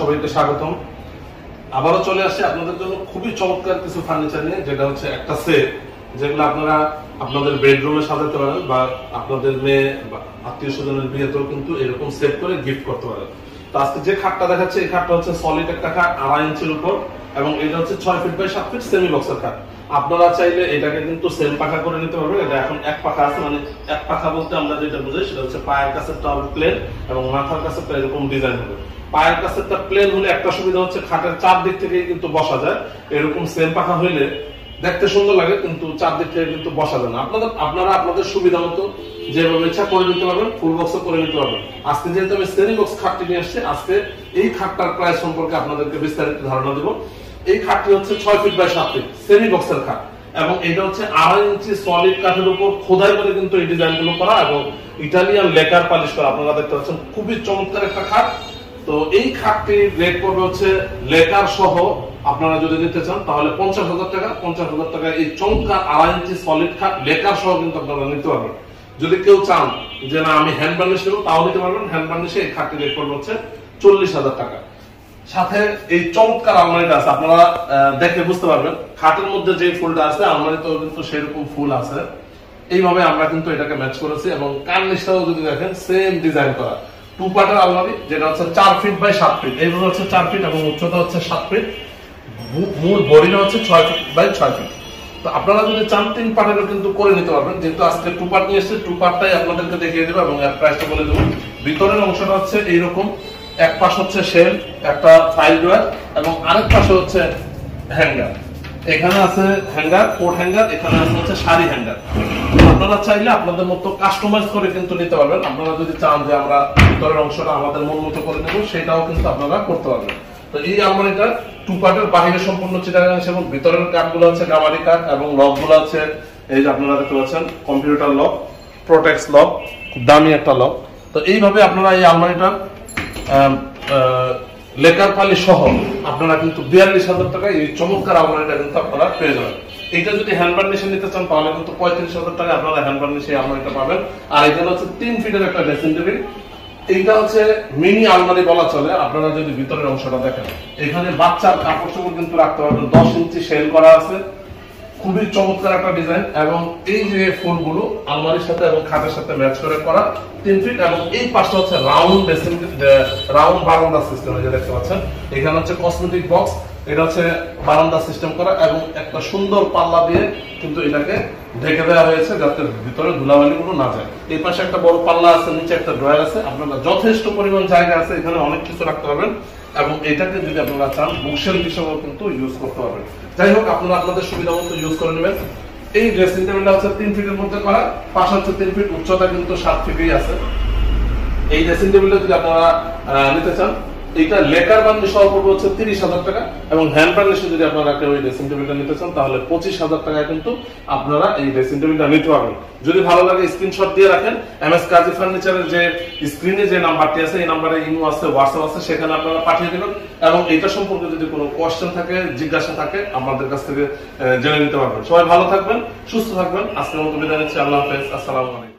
সবাইকে আবারও চলে আসছে আপনাদের জন্য খুবই চমৎকার কিছু ফার্নিচার নিয়ে, যেটা হচ্ছে একটা সেট, যেগুলো আপনারা আপনাদের বেডরুমে সাজাতে পারেন বা আপনাদের মেয়ে আত্মীয় স্বজনের বিয়েতেও কিন্তু এরকম সেট করে গিফট করতে পারেন। তো আজকে যে খাটটা দেখাচ্ছে, এই খাটটা হচ্ছে সলিড একটা খাট, আড়াই ইঞ্চির উপর, এবং এটা হচ্ছে ছয় ফিট বাই সাত ফিট সেমি বক্সের খাট। আপনারা চাইলে এটাকে কিন্তু সেম পাখা করে নিতে পারবেন। এটা এখন এক পাখা আছে মানে এক পাখা বলতে আমরা যেটা বুঝি সেটা হচ্ছে পায়ের কাছে হবে প্লেন এবং মাথার কাছে এরকম ডিজাইন হবে। পায়ের কাছে প্লেন হলে একটা সুবিধা হচ্ছে খাটের চার দিক থেকে কিন্তু বসা যায়। এরকম সেম পাখা হইলে দেখতে সুন্দর লাগে, কিন্তু চারদিক থেকে কিন্তু বসা যায় না। আপনাদের আপনারা আপনাদের সুবিধা মতো যেভাবে ইচ্ছা করে নিতে পারবেন ফুল বক্সও করে নিতে পারবেন। আজকে যেহেতু আমি সেমি বক্স খাটটি নিয়ে আসছি, আজকে এই খাটটার প্রাইস সম্পর্কে আপনাদেরকে বিস্তারিত ধারণা দেবো। এই খাটটি হচ্ছে ছয় ফিট বাই সাত ফিট সেমি বক্সের খাট। এবং এটা হচ্ছে আড়াই ইঞ্চি সলিড কাঠের উপর খোদাই করে কিন্তু এই ডিজাইনগুলো করা এবং ইটালিয়ান লেকার পালিশ করা। আপনারা দেখতে পাচ্ছেন, খুবই চমৎকার একটা খাট। তো এই খাটটির রেট পড়বে হচ্ছে লেকার সহ, আপনারা যদি নিতে চান, তাহলে পঞ্চাশ হাজার টাকা, পঞ্চাশ হাজার টাকা এই চমৎকার আড়াই ইঞ্চি সলিড খাট লেকার সহ কিন্তু আপনারা নিতে পারবেন। যদি কেউ চান যে না, আমি হ্যান্ড বার্নিশ নেব, তাও নিতে পারবেন। হ্যান্ড বার্নিশে এই খাটটির রেট পড়বে হচ্ছে চল্লিশ হাজার টাকা। সাথে এই চমৎকার আলমারিটা আছে, আপনারা দেখে বুঝতে পারবেন। খাটের মধ্যে যে ফুলটা আছে, আলমারিতেও কিন্তু সেরকম ফুল আছে। এইভাবে আমরা কিন্তু এটাকে ম্যাচ করেছি এবং কার্নিশটাও যদি দেখেন সেম ডিজাইন করা। টু পার্টের আলমারি, যেটা হচ্ছে চার ফিট বাই সাত ফিট এইভাবে হচ্ছে চার ফিট এবং উচ্চতা হচ্ছে সাত ফিট মূল বডিটা হচ্ছে ছয় ফিট বাই ছয় ফিট তো আপনারা যদি চান, তিন পার্টেরও কিন্তু করে নিতে পারবেন। যেহেতু আজকে টু পার্ট নিয়ে এসেছে টু পার্টটাই আপনাদেরকে দেখিয়ে দেবো এবং প্রাইসটা বলে দেবো। ভিতরের অংশটা হচ্ছে এইরকম। এক পাশ হচ্ছে শেল, একটা ফাইল ড্রয়ার এবং আরেক পাশে হচ্ছে হ্যাঙ্গার। এখানে আছে হ্যাঙ্গার কোট হ্যাঙ্গার, এখানে আছে হচ্ছে শাড়ি হ্যাঙ্গার। আপনারা চাইলে আপনাদের মতো কাস্টমাইজ করে কিন্তু নিতে পারবেন। আপনারা যদি চান যে আমরা ভিতরের অংশটা আমাদের মন মতো করে নেব, সেটাও কিন্তু আপনারা করতে পারবেন। তো এই আলমারিটা টু পার্টের বাহিরে সম্পূর্ণ চিটাগাং এবং ভিতরের কাঠগুলো হচ্ছে গামারি কাঠ এবং লকগুলো আছে, এই যে আপনারা দেখতে পাচ্ছেন, কম্পিউটার লক, প্রোটেক্স লক, খুব দামি একটা লক। তো এইভাবে আপনারা এই আলমারিটা লেকার পালি সহ আপনারা কিন্তু বিয়াল্লিশ হাজার টাকা এই চমৎকার আলমারিটা কিন্তু আপনারা পেয়ে যাবেন। এটা যদি হ্যান্ড বার্নিশে নিতে চান, তাহলে কিন্তু পঁয়ত্রিশ হাজার টাকা আপনারা হ্যান্ড বার্নিশে আলমারিটা পাবেন। আর এখানে হচ্ছে তিন ফিটের একটা ড্রেসিং টেবিল এইটা হচ্ছে মিনি আলমারি বলা চলে, আপনারা যদি ভিতরের অংশটা দেখেন। এখানে বাচ্চার কাপড় চোপড় কিন্তু রাখতে পারবেন, দশ ইঞ্চি সেল করা আছে। খুবই চমৎকার একটা ডিজাইন এবং এই যে ফুলগুলো আলমারির সাথে এবং খাটের সাথে ম্যাচ করে করা তিন ফিট এবং এই পাশটা হচ্ছে রাউন্ড ড্রেসিং রাউন্ড বারান্দা সিস্টেম যে দেখতে পাচ্ছেন। এখানে হচ্ছে কসমেটিক বক্স এটা হচ্ছে বারান্দা সিস্টেম করা এবং একটা সুন্দর পাল্লা দিয়ে কিন্তু এটাকে ঢেকে দেওয়া হয়েছে যাতে ভিতরে ধুলাবালি গুলো না যায়। এই পাশে একটা বড় পাল্লা আছে, নিচে একটা ড্রয়ার আছে। আপনারা যথেষ্ট পরিমাণ জায়গা আছে, এখানে অনেক কিছু রাখতে পারবেন। এবং এটাকে যদি আপনারা চান বুকশেল হিসেবেও কিন্তু ইউজ করতে পারবেন। যাই হোক, আপনারা আপনাদের সুবিধা মতো ইউজ করে নেবেন। এই ড্রেসিং টেবিলটা হচ্ছে তিন ফিটের মধ্যে করা, পাশ হচ্ছে তিন ফিট উচ্চতা কিন্তু সাত ফিটেই আছে। এই ড্রেসিং টেবিলটা যদি আপনারা নিতে চান এইটা লেকার হচ্ছে তিরিশ হাজার টাকা, এবং হ্যান্ড যদি আপনারা ড্রেসিং টেবিলটা নিতে চান, তাহলে পঁচিশ হাজার টাকায় কিন্তু আপনারা এই ড্রেসিং টেবিলটা নিতে পারবেন। যদি ভালো লাগে স্ক্রিনশট দিয়ে রাখেন। এম এস কাজী ফার্নিচারের যে স্ক্রিনে যে নাম্বারটি আছে, এই নাম্বারে ইমো আছে হোয়াটসঅ্যাপ আছে, সেখানে আপনারা পাঠিয়ে দেবেন, এবং এটা সম্পর্কে যদি কোনো কোয়েশ্চেন থাকে, জিজ্ঞাসা থাকে, আমাদের কাছ থেকে জেনে নিতে পারবেন। সবাই ভালো থাকবেন, সুস্থ থাকবেন। আজকের মতো বিদায় নিচ্ছি। আল্লাহ হাফেজ। আসসালামু আলাইকুম।